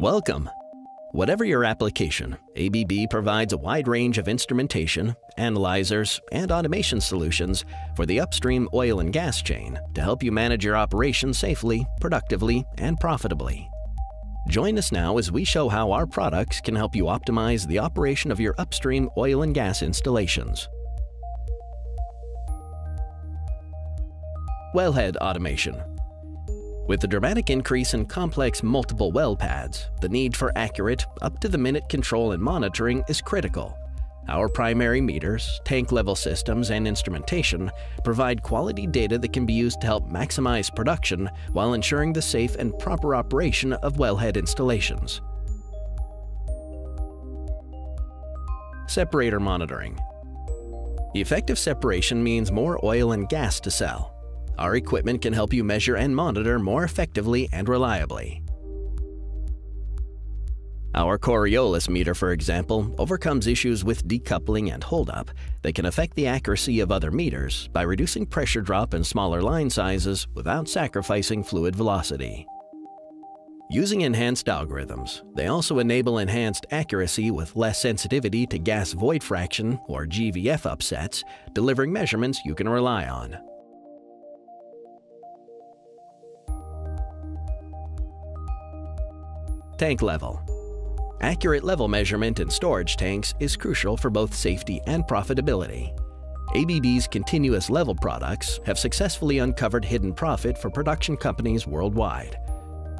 Welcome. Whatever your application, ABB provides a wide range of instrumentation, analyzers, and automation solutions for the upstream oil and gas chain to help you manage your operation safely, productively, and profitably. Join us now as we show how our products can help you optimize the operation of your upstream oil and gas installations. Wellhead Automation with the dramatic increase in complex multiple well pads, the need for accurate, up-to-the-minute control and monitoring is critical. Our primary meters, tank level systems, and instrumentation provide quality data that can be used to help maximize production while ensuring the safe and proper operation of wellhead installations. Separator monitoring. Effective separation means more oil and gas to sell. Our equipment can help you measure and monitor more effectively and reliably. Our Coriolis meter, for example, overcomes issues with decoupling and holdup that can affect the accuracy of other meters by reducing pressure drop and smaller line sizes without sacrificing fluid velocity. Using enhanced algorithms, they also enable enhanced accuracy with less sensitivity to gas void fraction or GVF upsets, delivering measurements you can rely on. Tank level. Accurate level measurement in storage tanks is crucial for both safety and profitability. ABB's continuous level products have successfully uncovered hidden profit for production companies worldwide.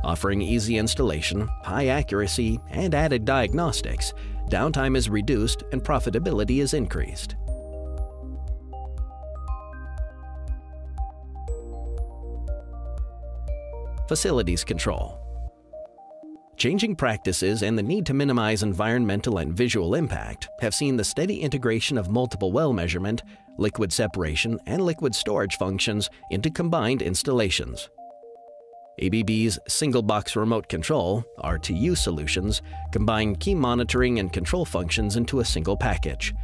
Offering easy installation, high accuracy, and added diagnostics, downtime is reduced and profitability is increased. Facilities control. Changing practices and the need to minimize environmental and visual impact have seen the steady integration of multiple well measurement, liquid separation, and liquid storage functions into combined installations. ABB's single box remote control RTU solutions combine key monitoring and control functions into a single package.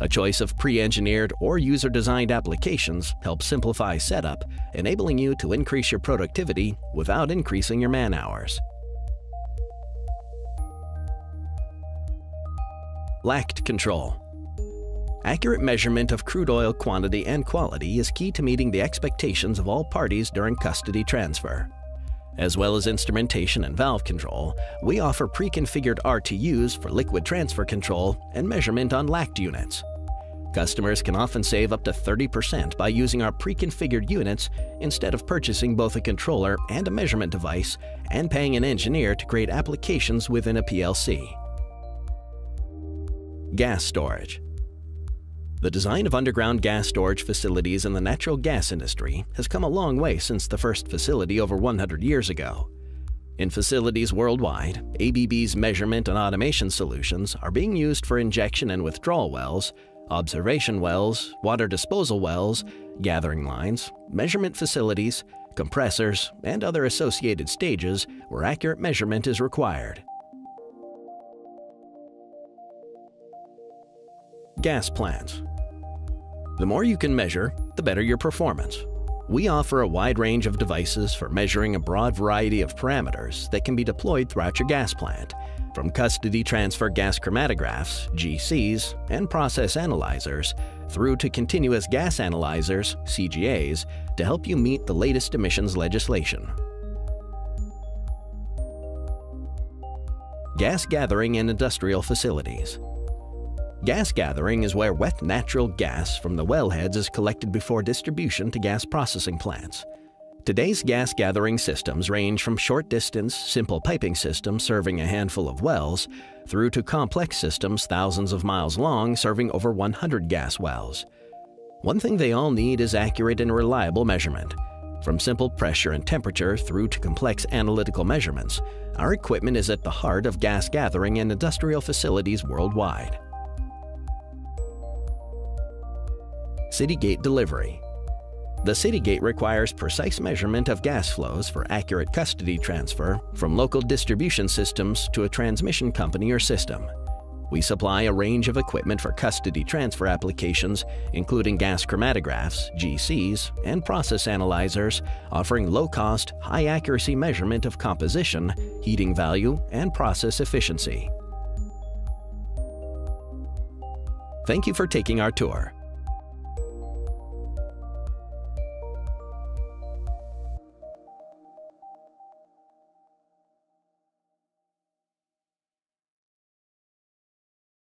A choice of pre-engineered or user-designed applications helps simplify setup, enabling you to increase your productivity without increasing your man LACT control. Accurate measurement of crude oil quantity and quality is key to meeting the expectations of all parties during custody transfer. As well as instrumentation and valve control, we offer pre-configured RTUs for liquid transfer control and measurement on LACT units. Customers can often save up to 30% by using our pre-configured units instead of purchasing both a controller and a measurement device and paying an engineer to create applications within a PLC. Gas storage. The design of underground gas storage facilities in the natural gas industry has come a long way since the first facility over 100 years ago. In facilities worldwide, ABB's measurement and automation solutions are being used for injection and withdrawal wells, observation wells, water disposal wells, gathering lines, measurement facilities, compressors, and other associated stages where accurate measurement is required. Gas plants. The more you can measure, the better your performance. We offer a wide range of devices for measuring a broad variety of parameters that can be deployed throughout your gas plant, from custody transfer gas chromatographs, GCs, and process analyzers, through to continuous gas analyzers, CGAs, to help you meet the latest emissions legislation. Gas gathering in industrial facilities. Gas gathering is where wet natural gas from the wellheads is collected before distribution to gas processing plants. Today's gas gathering systems range from short-distance, simple piping systems serving a handful of wells, through to complex systems thousands of miles long serving over 100 gas wells. One thing they all need is accurate and reliable measurement. From simple pressure and temperature through to complex analytical measurements, our equipment is at the heart of gas gathering in industrial facilities worldwide. Citygate delivery. The Citygate requires precise measurement of gas flows for accurate custody transfer from local distribution systems to a transmission company or system. We supply a range of equipment for custody transfer applications, including gas chromatographs, GCs, and process analyzers, offering low-cost, high-accuracy measurement of composition, heating value, and process efficiency. Thank you for taking our tour.